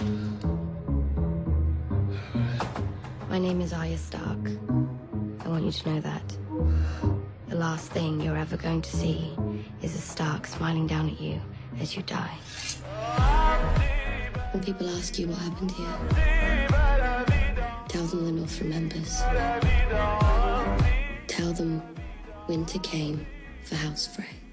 My name is Arya Stark. I want you to know that. The last thing you're ever going to see is a Stark smiling down at you as you die. When people ask you what happened here, tell them the North remembers. Tell them winter came for House Frey.